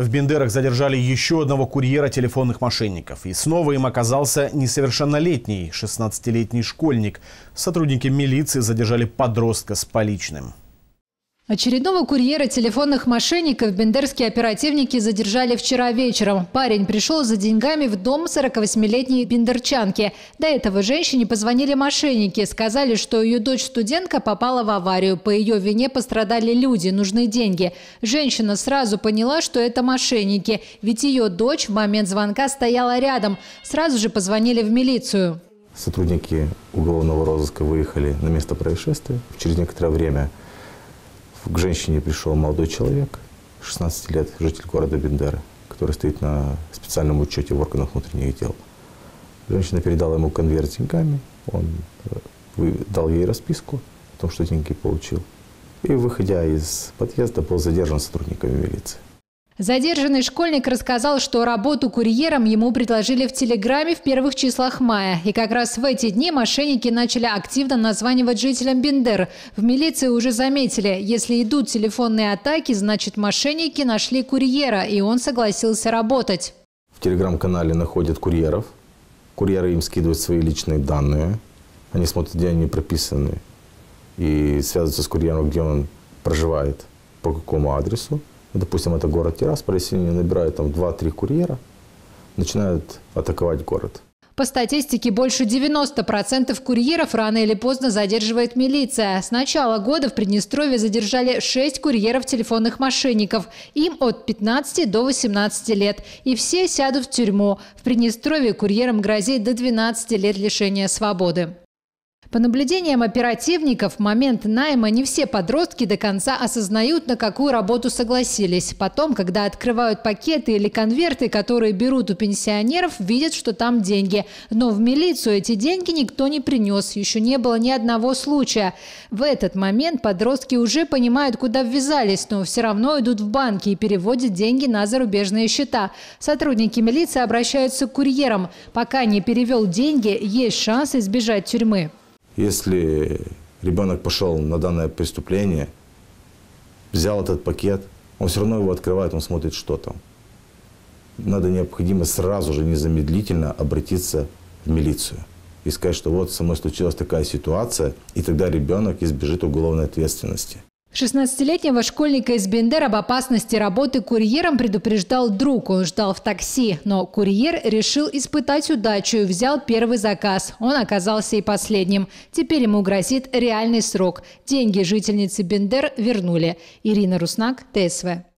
В Бендерах задержали еще одного курьера телефонных мошенников. И снова им оказался несовершеннолетний, 16-летний школьник. Сотрудники милиции задержали подростка с поличным. Очередного курьера телефонных мошенников бендерские оперативники задержали вчера вечером. Парень пришел за деньгами в дом 48-летней бендерчанки. До этого женщине позвонили мошенники. Сказали, что ее дочь-студентка попала в аварию. По ее вине пострадали люди, нужны деньги. Женщина сразу поняла, что это мошенники. Ведь ее дочь в момент звонка стояла рядом. Сразу же позвонили в милицию. Сотрудники уголовного розыска выехали на место происшествия. Через некоторое время к женщине пришел молодой человек, 16 лет, житель города Бендера, который стоит на специальном учете в органах внутренних дел. Женщина передала ему конверт с деньгами, он э, дал ей расписку о том, что деньги получил. И, выходя из подъезда, был задержан сотрудниками милиции. Задержанный школьник рассказал, что работу курьером ему предложили в Телеграме в первых числах мая. И как раз в эти дни мошенники начали активно названивать жителям Бендер. В милиции уже заметили, если идут телефонные атаки, значит мошенники нашли курьера, и он согласился работать. В Телеграм-канале находят курьеров. Курьеры им скидывают свои личные данные. Они смотрят, где они прописаны. И связываются с курьером, где он проживает, по какому адресу допустим, это город Тирасполь, если они набирают там 2-3 курьера, начинают атаковать город. По статистике, больше 90% курьеров рано или поздно задерживает милиция. С начала года в Приднестровье задержали 6 курьеров телефонных мошенников. Им от 15 до 18 лет. И все сядут в тюрьму. В Приднестровье курьерам грозит до 12 лет лишения свободы. По наблюдениям оперативников, в момент найма не все подростки до конца осознают, на какую работу согласились. Потом, когда открывают пакеты или конверты, которые берут у пенсионеров, видят, что там деньги. Но в милицию эти деньги никто не принес. Еще не было ни одного случая. В этот момент подростки уже понимают, куда ввязались, но все равно идут в банки и переводят деньги на зарубежные счета. Сотрудники милиции обращаются к курьерам. Пока не перевел деньги, есть шанс избежать тюрьмы. Если ребенок пошел на данное преступление, взял этот пакет, он все равно его открывает, он смотрит, что там. Надо необходимо сразу же, незамедлительно обратиться в милицию и сказать, что вот со мной случилась такая ситуация, и тогда ребенок избежит уголовной ответственности. 16-летнего школьника из Бендер об опасности работы курьером предупреждал друг. Он ждал в такси, но курьер решил испытать удачу и взял первый заказ. Он оказался и последним. Теперь ему грозит реальный срок. Деньги жительницы Бендер вернули. Ирина Руснак, ТСВ.